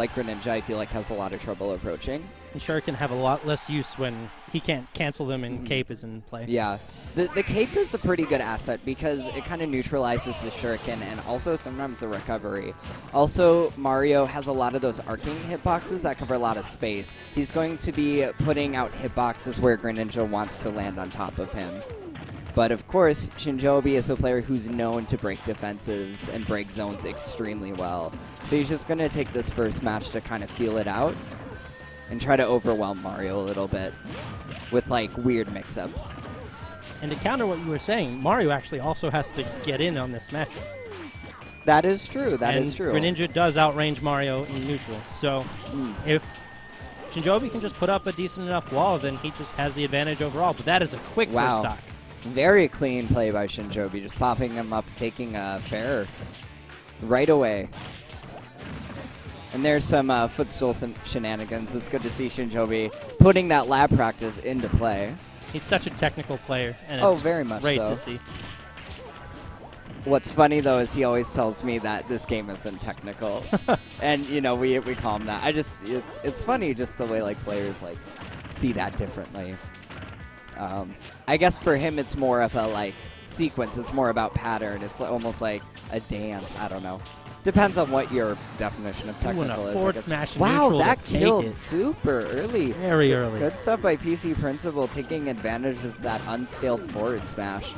like Greninja, I feel like has a lot of trouble approaching. And Shuriken have a lot less use when he can't cancel them and mm-hmm. Cape is in play. Yeah. The, the cape is a pretty good asset because it kind of neutralizes the shuriken and also sometimes the recovery. Also, Mario has a lot of those arcing hitboxes that cover a lot of space. He's going to be putting out hitboxes where Greninja wants to land on top of him. But of course, Shinjoebi is a player who's known to break defenses and break zones extremely well. So he's just going to take this first match to kind of feel it out and try to overwhelm Mario a little bit with like weird mix-ups. And to counter what you were saying, Mario actually also has to get in on this matchup. That is true. That and is true. Greninja does outrange Mario in neutral. So Mm. if Shinjoebi can just put up a decent enough wall, then he just has the advantage overall. But that is a quick Wow. first stock. Very clean play by Shinjoebi, just popping him up, taking a fair right away. And there's some uh, footstool some shenanigans. It's good to see Shinjoebi putting that lab practice into play. He's such a technical player, and Oh, very much great so. to see. What's funny though is he always tells me that this game isn't technical, and you know we we call him that. I just it's it's funny just the way like players like see that differently. Um, I guess for him it's more of a like sequence. It's more about pattern. It's almost like a dance. I don't know. Depends on what your definition of Ooh, and a technical is. Forward smash Wow, that killed it. super early. Very early. Good stuff by PC Principal taking advantage of that unscaled forward smash.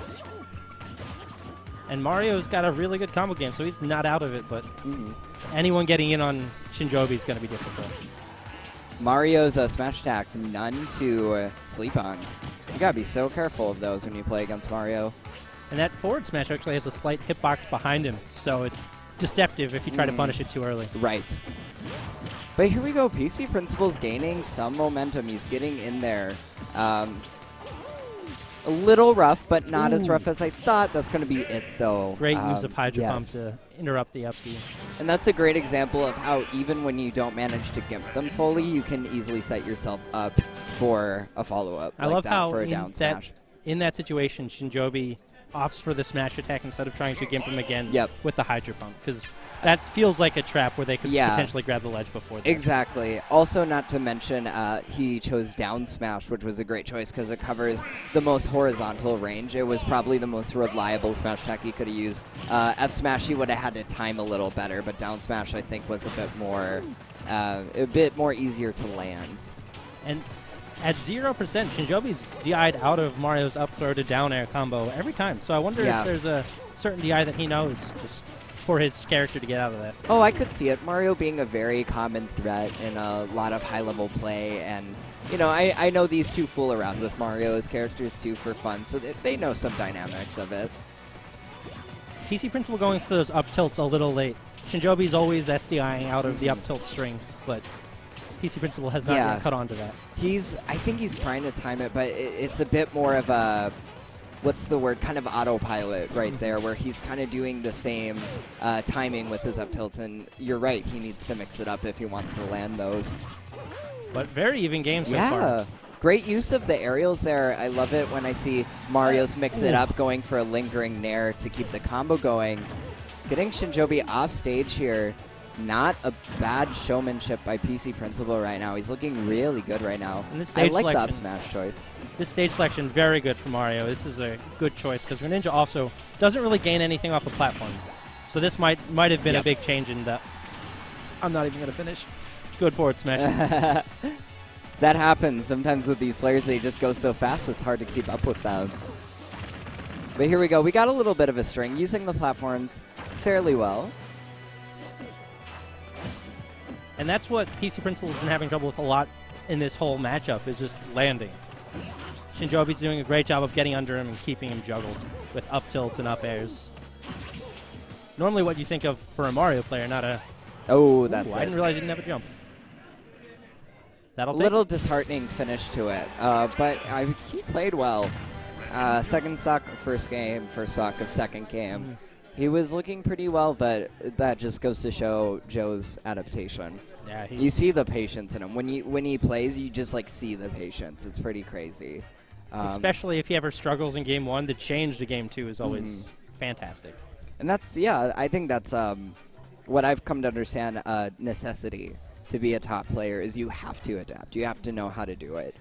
And Mario's got a really good combo game, so he's not out of it. But Mhm. anyone getting in on Shinjoebi is going to be difficult. Mario's uh, smash attacks, none to uh, sleep on. You gotta be so careful of those when you play against Mario. And that forward smash actually has a slight hitbox behind him, so it's deceptive if you try to Mm. punish it too early. Right. But here we go. PC Principal's gaining some momentum. He's getting in there. Um, a little rough, but not as rough as I thought. That's going to be it, though. Great use Um, of Hydro Pump to interrupt the up B. And that's a great example of how even when you don't manage to gimp them fully, you can easily set yourself up for a follow-up I like love that how for a in down that, in that situation, Shinjoebi opts for the smash attack instead of trying to gimp him again Yep. with the Hydro Pump, because that feels like a trap where they could Yeah. potentially grab the ledge before that. Exactly. Also, not to mention, uh, he chose down smash, which was a great choice because it covers the most horizontal range. It was probably the most reliable smash attack he could have used. Uh, F smash, he would have had to time a little better, but down smash, I think, was a bit more, uh, a bit more easier to land. And at 0%, Shinjoebi's DI'd out of Mario's up throw to down air combo every time. So I wonder Yeah. if there's a certain DI that he knows just for his character to get out of that. Oh, I could see it. Mario being a very common threat in a lot of high-level play, and you know, I, I know these two fool around with Mario as characters too for fun, so they, they know some dynamics of it. PC Principal going for those up tilts a little late. Shinjoebi's always SDIing out of the up tilt string, but PC Principal has not Yeah. yet cut onto that. He's, I think he's trying to time it, but it, it's a bit more of a, what's the word, kind of autopilot right there, where he's kind of doing the same uh, timing with his up tilts, and you're right, he needs to mix it up if he wants to land those. But very even game so yeah. far. Great use of the aerials there. I love it when I see Mario's mix it up, going for a lingering nair to keep the combo going. Getting Shinjoebi off stage here. Not a bad showmanship by PC Principal right now. He's looking really good right now. And this I stage like the up selection- smash choice. This stage selection very good for Mario. This is a good choice because Greninja also doesn't really gain anything off of platforms. So this might might have been Yep. a big change in the. I'm not even going to finish. Good forward smash. that happens sometimes with these players. They just go so fast, it's hard to keep up with them. But here we go. We got a little bit of a string using the platforms fairly well. And that's what PC Principal's been having trouble with a lot in this whole matchup is just landing. Shinjoebi's doing a great job of getting under him and keeping him juggled with up tilts and up airs. Normally, what you think of for a Mario player, not a. Oh, that's Ooh, it. I didn't realize he didn't have a jump. That'll a little disheartening finish to it, uh, but I, he played well. Uh, second sock of first game, first sock of second game. Mhm. He was looking pretty well, but that just goes to show Joe's adaptation. Yeah, he, You see the patience in him when you when he plays. You just like see the patience. It's pretty crazy. Um, especially if he ever struggles in game one, the change to game two is always Mm-hmm. fantastic. and that's yeah. I think that's um, what I've come to understand. Uh, necessity to be a top player is you have to adapt. You have to know how to do it.